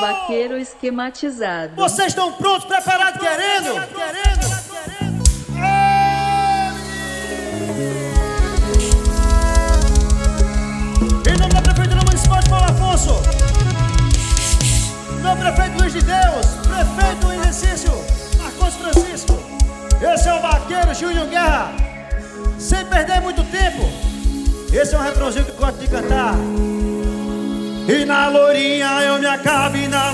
vaqueiro esquematizado. Vocês estão prontos, preparados, querendo? Querendo? Em nome da Prefeitura Municipal de Paulo Afonso, meu prefeito Luiz de Deus, prefeito em exercício, Marcos Francisco, esse é o vaqueiro Júnior Guerra, sem perder muito tempo, esse é um refrãozinho que eu gosto de cantar. E na lourinha eu me acabo e na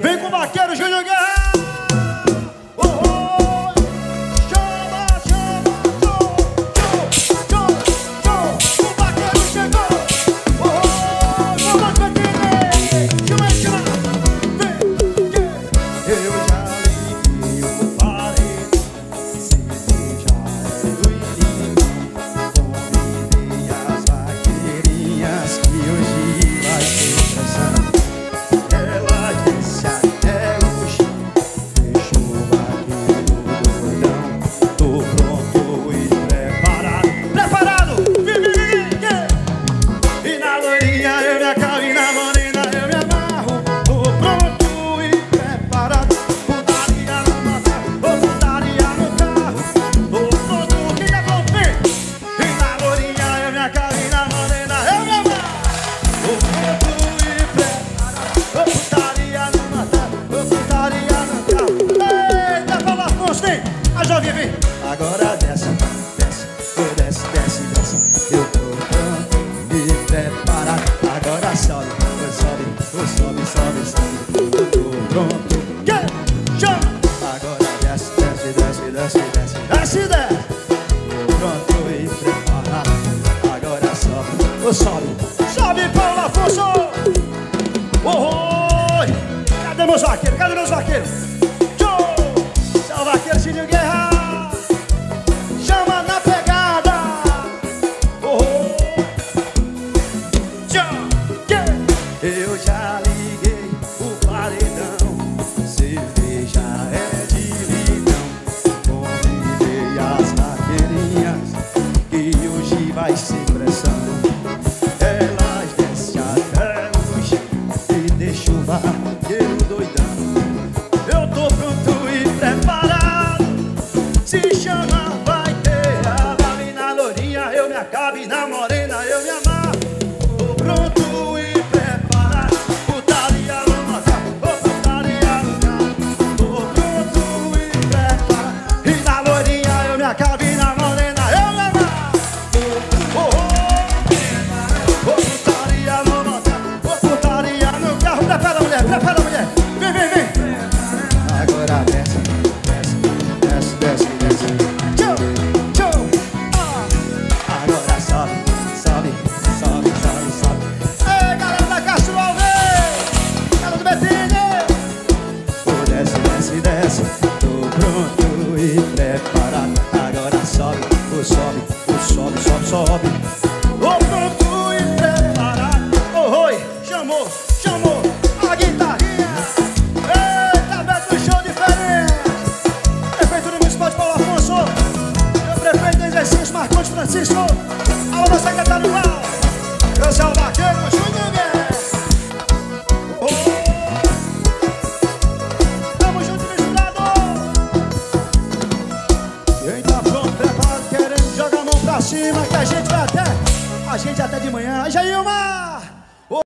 Vem com o vaqueiro Júnior Guerra! Vem! Agora desce, desce, desce, desce, desce Eu tô pronto e preparado Agora sobe, ô sobe, sobe, sobe, sobe Eu tô pronto Que? Chama! Agora desce, desce, desce, desce, desce Desce, desce! Tô pronto e preparado Agora sobe, ô sobe Sobe, Paulo Afonso! Oi! Cadê meus vaqueiros? Cadê meus vaqueiros? Tchô! Seu vaqueiro Sininho Guerra! Se chama, vai ter a na lourinha. Eu me acabo e na desce Tô pronto e preparado. Agora sobe, ô sobe, ô sobe, sobe, sobe. Ô pronto e preparado. Ô oi, chamou, chamou. A guitarrinha. Eita, Beto, show diferente Prefeitura Municipal de Paulo Afonso. Prefeito em exercício, Marcos Francisco a gente até de manhã Jailma!